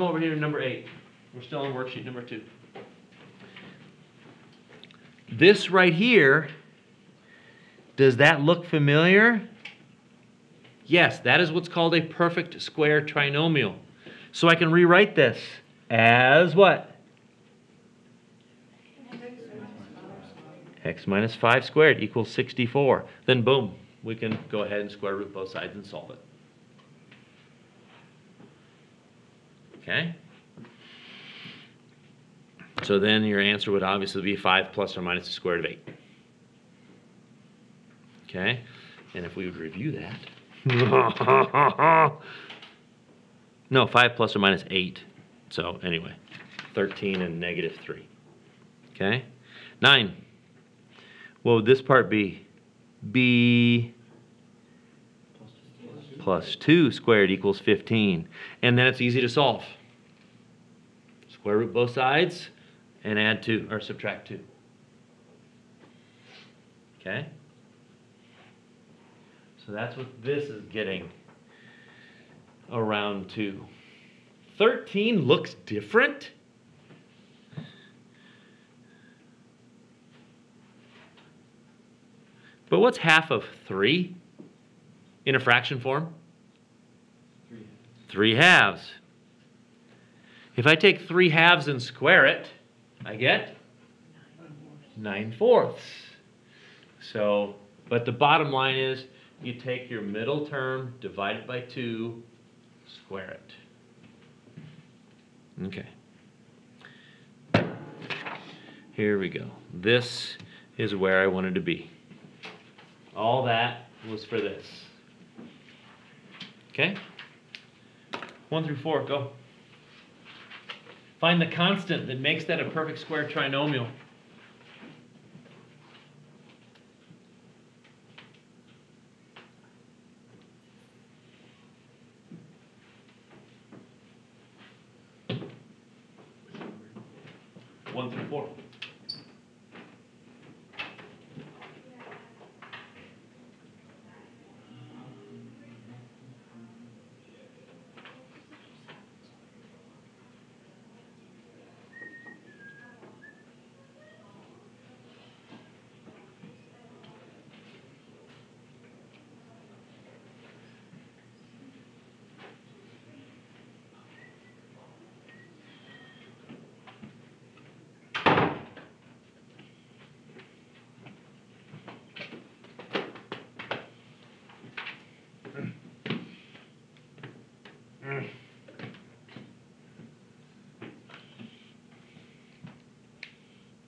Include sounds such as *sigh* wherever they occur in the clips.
Come over here to number eight. We're still on worksheet number two. This right here, does that look familiar? Yes, that is what's called a perfect square trinomial. So I can rewrite this as what? x minus 5 squared equals 64. Then boom, we can go ahead and square root both sides and solve it. Okay? So then your answer would obviously be 5 plus or minus the square root of 8. Okay? And if we would review that. *laughs* no, 5 plus or minus 8. So anyway, 13 and negative 3. Okay? 9. What would this part be? B plus 2 squared equals 15. And then it's easy to solve. Square root both sides and add 2, or subtract 2. Okay? So that's what this is getting around to. 13 looks different. But what's half of 3 in a fraction form? Three. Three halves. If I take three halves and square it, I get nine fourths. So, but the bottom line is you take your middle term, divide it by 2, square it. Okay. Here we go. This is where I wanted to be. All that was for this. Okay? 1 through 4, go. Find the constant that makes that a perfect square trinomial. One through four.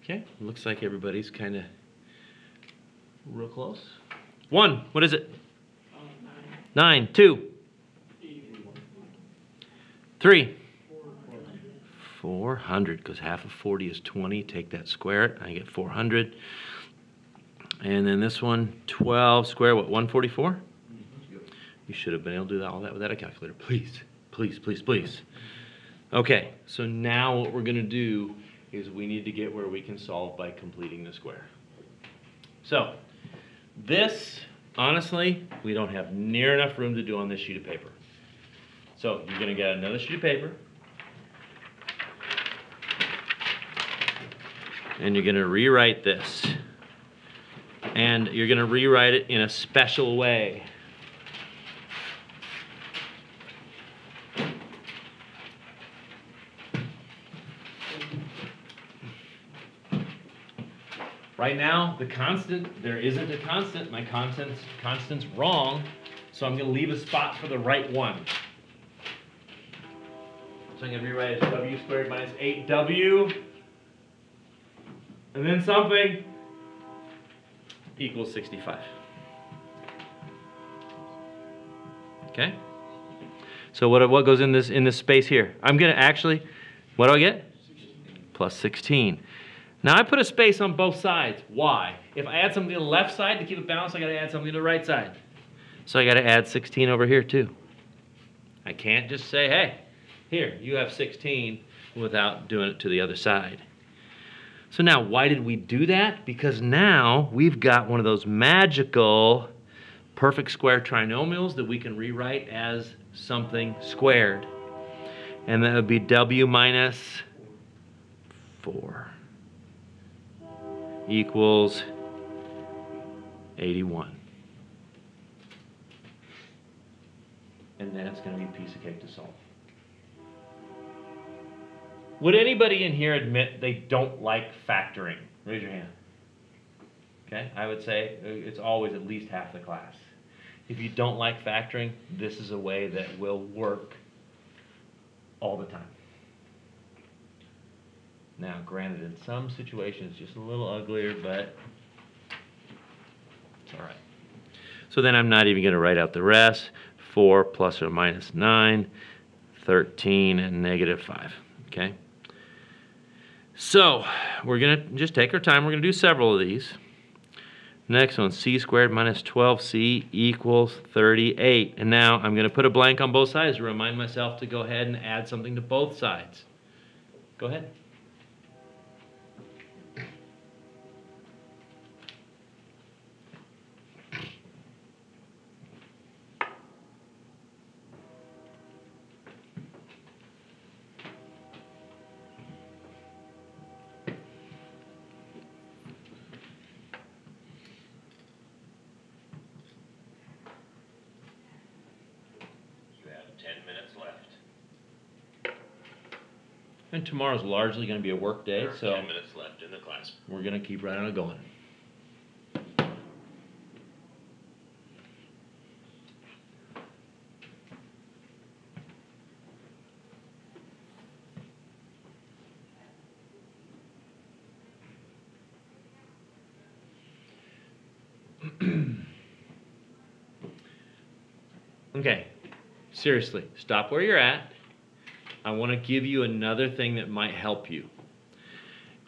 Okay, looks like everybody's kind of real close. One, what is it? Nine, two, three, four hundred, because half of forty is twenty. Take that, square it, I get four hundred. And then this one, twelve square, what, one forty-four? You should have been able to do that, all that without a calculator. Please, please, please, please. Okay, so now what we're gonna do is we need to get where we can solve by completing the square. So, this, honestly, we don't have near enough room to do on this sheet of paper. So, you're gonna get another sheet of paper. And you're gonna rewrite this. And you're gonna rewrite it in a special way. Right now, the constant, there isn't a constant. My constant's, constant's wrong, so I'm going to leave a spot for the right one. So I'm going to rewrite it as w squared minus 8w, and then something equals 65. Okay? So what, what goes in this, in this space here? I'm going to actually, what do I get? Plus 16. Now I put a space on both sides. Why? If I add something to the left side to keep it balanced, I gotta add something to the right side. So I gotta add 16 over here too. I can't just say, hey, here, you have 16 without doing it to the other side. So now, why did we do that? Because now we've got one of those magical perfect square trinomials that we can rewrite as something squared. And that would be W minus 4 equals 81. And then it's going to be a piece of cake to solve. Would anybody in here admit they don't like factoring? Raise your hand. Okay, I would say uh, it's always at least half the class. If you don't like factoring, this is a way that will work all the time. Now, granted, in some situations, just a little uglier, but it's all right. So then I'm not even going to write out the rest. 4 plus or minus 9, 13, and negative 5. Okay? So we're going to just take our time. We're going to do several of these. Next one, c squared minus 12c equals 38. And now I'm going to put a blank on both sides to remind myself to go ahead and add something to both sides. Go ahead. 10 minutes left. And tomorrow's largely going to be a work day, so Ten minutes left in the class. we're going to keep right on going. Okay, seriously, stop where you're at. I want to give you another thing that might help you.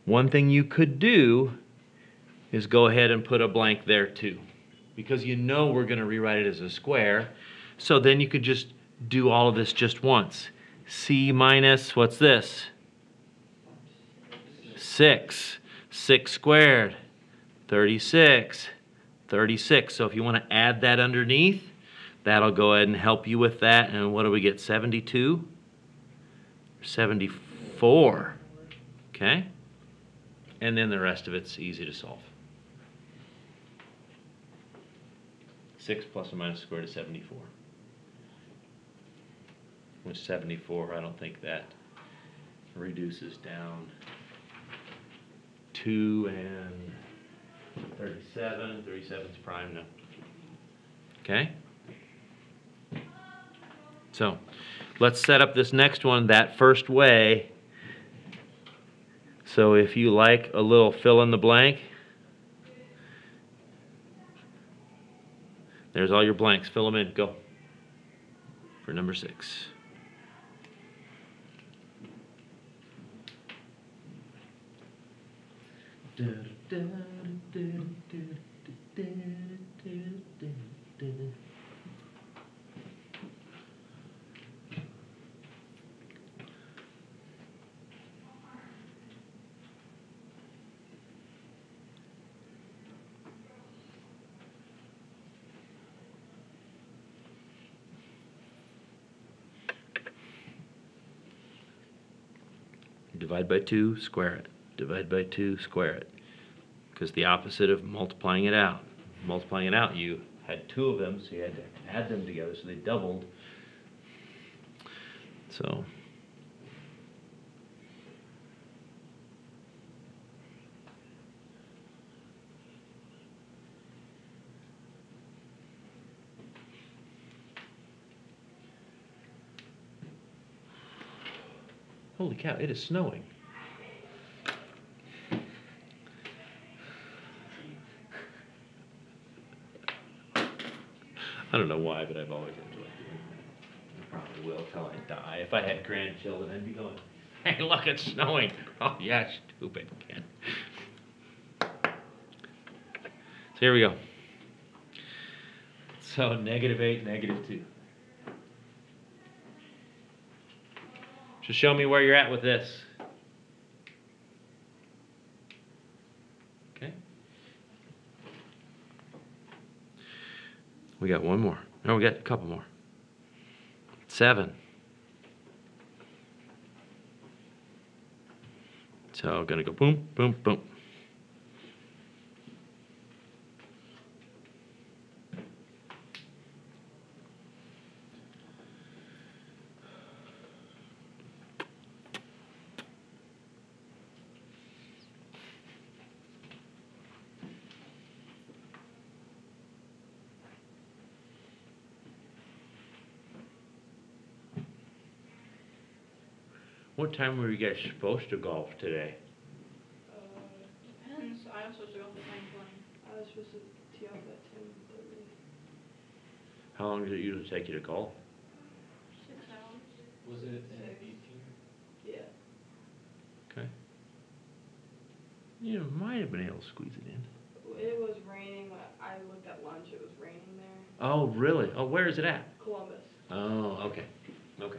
One thing you could do is go ahead and put a blank there too. Because you know we're going to rewrite it as a square. So then you could just do all of this just once. C minus, what's this? 6. 6 squared. 36. 36. So if you want to add that underneath, that'll go ahead and help you with that. And what do we get? 72? 74. Okay? And then the rest of it's easy to solve. 6 plus or minus square root of 74. Which 74, I don't think that reduces down 2 and 37. 37 is prime, no. Okay? So, let's set up this next one that first way. So if you like a little fill in the blank, there's all your blanks. Fill them in. Go. For number six. Divide by 2, square it. Divide by 2, square it. Because the opposite of multiplying it out. Multiplying it out, you had two of them, so you had to add them together, so they doubled. So. Holy cow, it is snowing. I don't know why, but I've always enjoyed doing that. I probably will till I die. If I had grandchildren, I'd be going, hey, look, it's snowing. Oh, yeah, stupid kid. So here we go. So negative 8, negative 2. So show me where you're at with this. Okay. We got one more. No, we got a couple more. Seven. So I'm gonna go boom, boom, boom. What time were you guys supposed to golf today? Uh, depends, I was supposed to go for nine twenty. I was supposed to tee off at ten thirty. How long does it usually take you to golf? Six hours? Was it Six. at eighteen? Yeah. Okay. You might have been able to squeeze it in. It was raining, when I looked at lunch, it was raining there. Oh, really? Oh, where is it at? Columbus. Oh, okay, okay.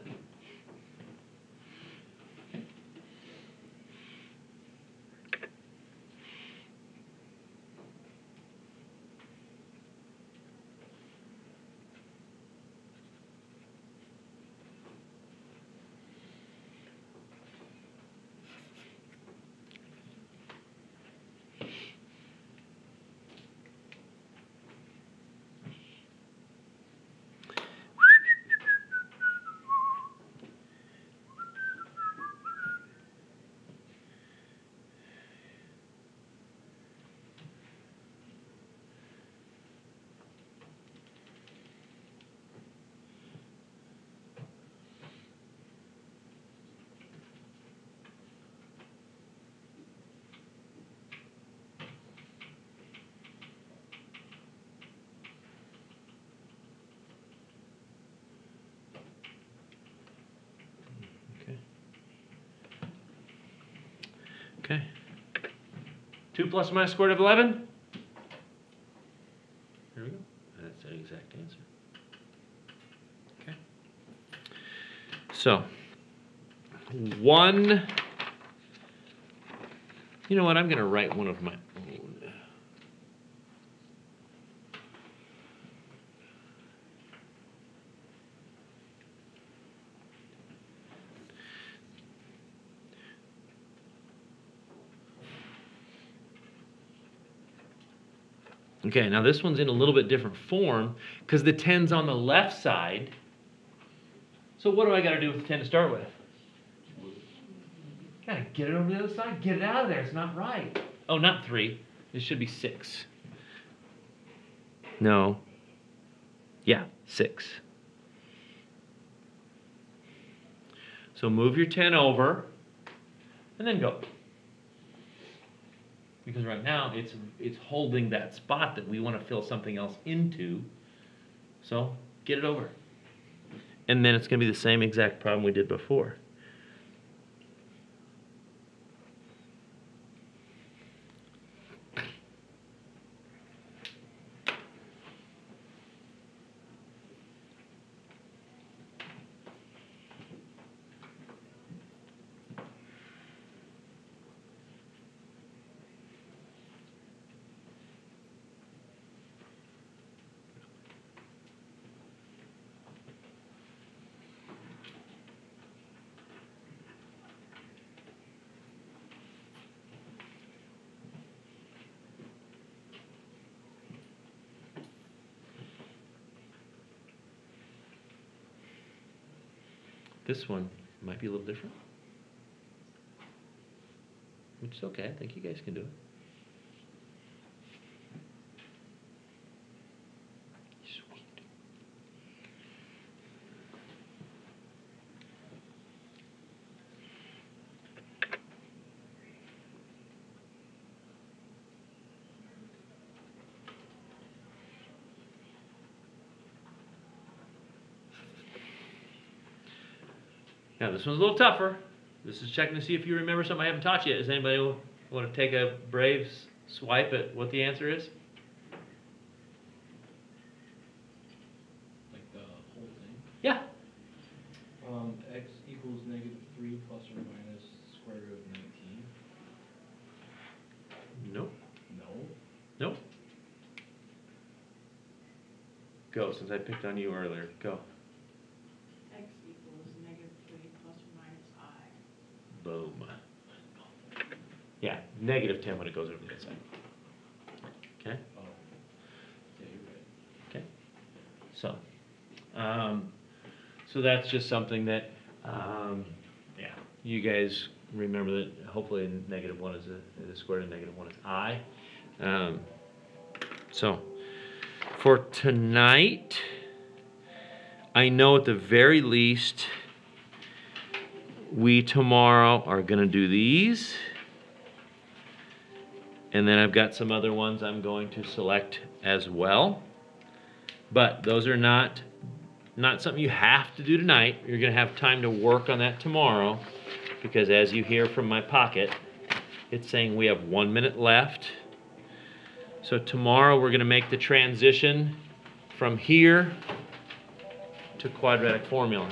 Okay. Two plus plus minus square root of eleven? There we go. That's the exact answer. Okay. So, one, you know what, I'm gonna write one of my Okay, now this one's in a little bit different form because the 10's on the left side. So what do I got to do with the 10 to start with? Gotta get it over the other side. Get it out of there. It's not right. Oh, not three. It should be six. No. Yeah, six. So move your 10 over and then go. Because right now it's it's holding that spot that we want to fill something else into. So get it over. And then it's going to be the same exact problem we did before. This one might be a little different. Which is okay. I think you guys can do it. Now, this one's a little tougher. This is checking to see if you remember something I haven't taught you yet. Does anybody want to take a brave swipe at what the answer is? Like the whole thing. Yeah. Um, x equals negative three plus or minus square root of nineteen. Nope. No. Nope. Go, since I picked on you earlier. Go. Negative ten when it goes over the outside. Okay? Oh. Yeah, you're right. Okay, so, um, so that's just something that, um, yeah, you guys remember that hopefully negative one is a, a square and negative one is I. Um, so, for tonight, I know at the very least, we tomorrow are gonna do these. And then I've got some other ones I'm going to select as well. But those are not, not something you have to do tonight. You're gonna have time to work on that tomorrow. Because as you hear from my pocket, it's saying we have one minute left. So tomorrow, we're gonna make the transition from here to quadratic formula.